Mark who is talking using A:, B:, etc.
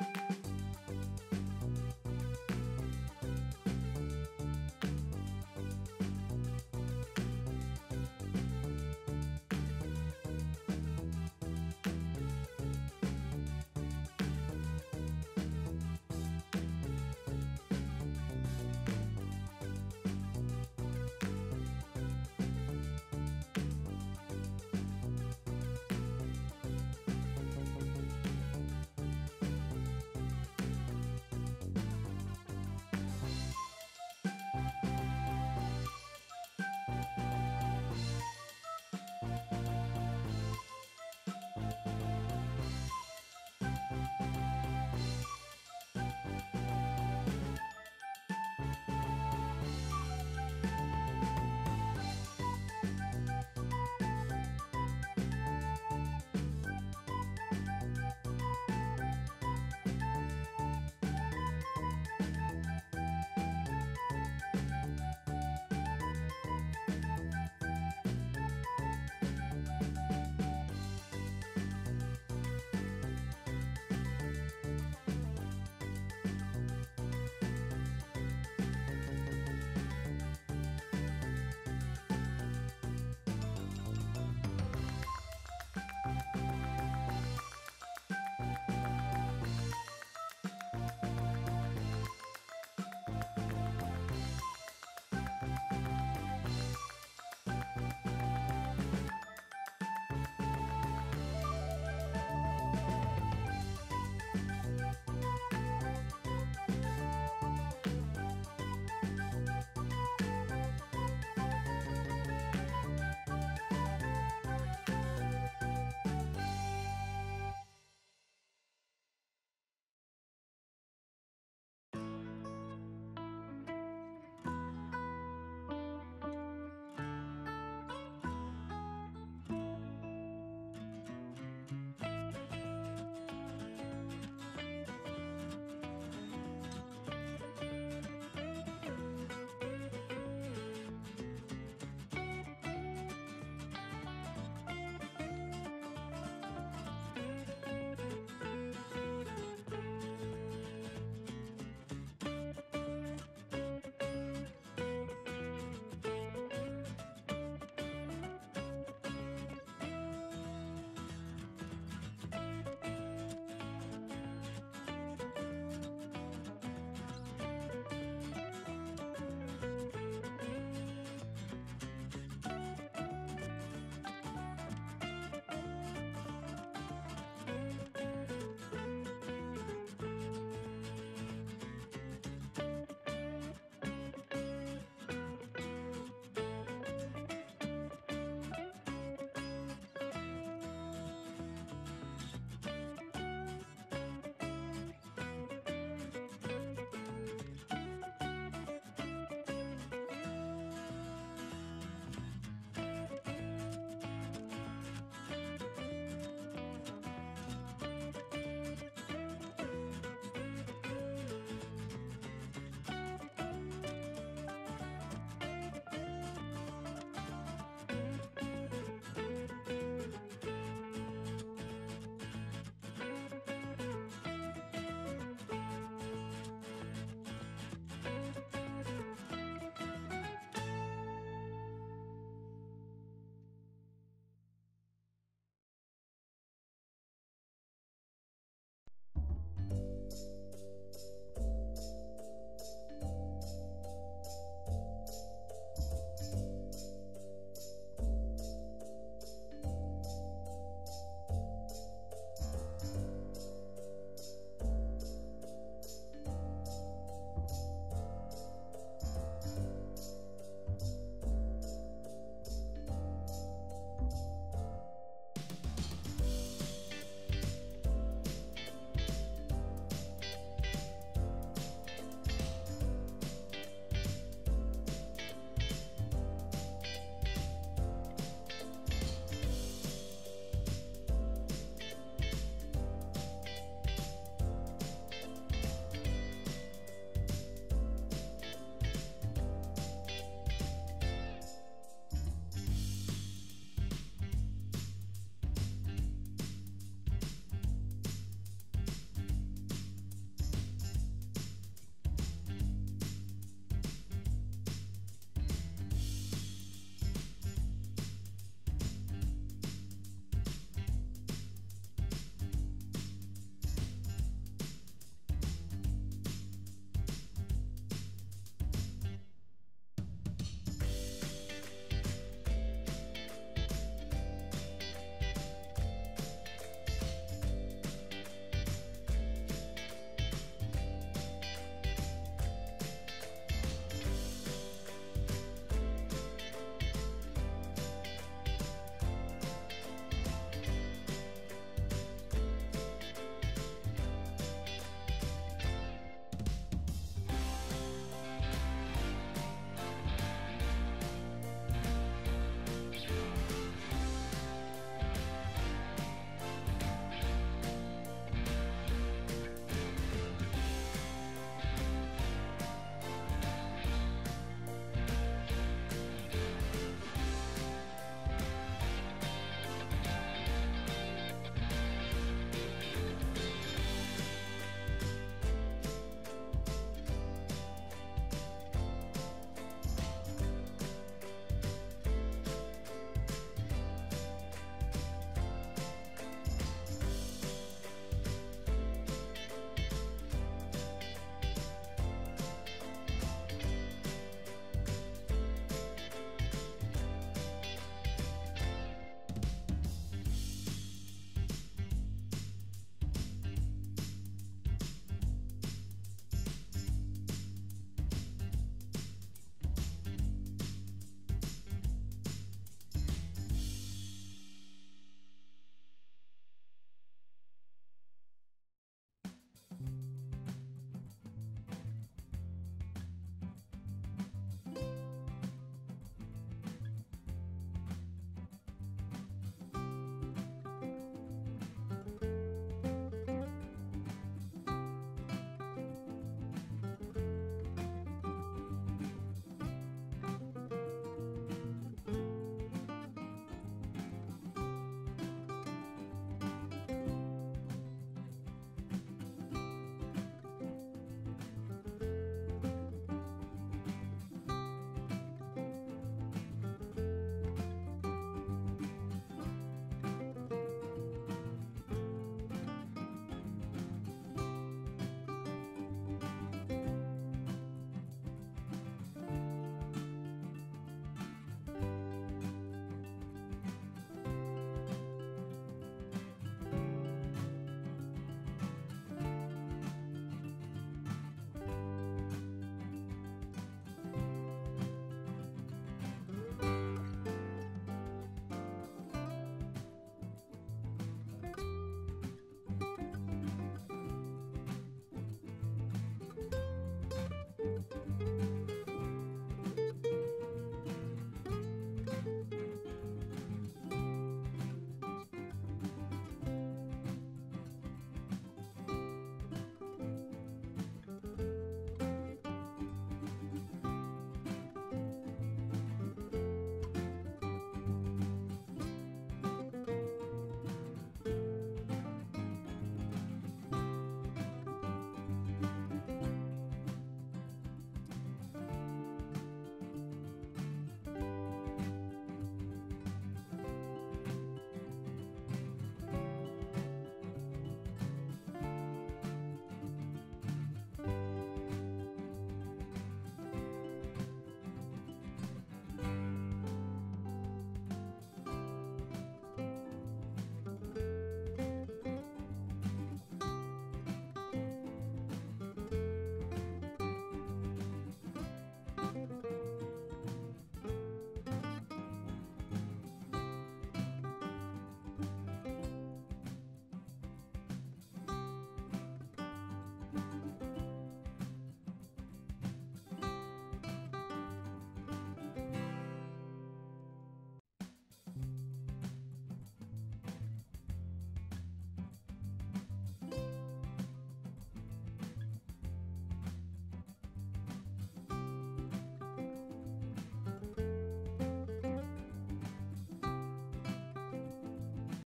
A: you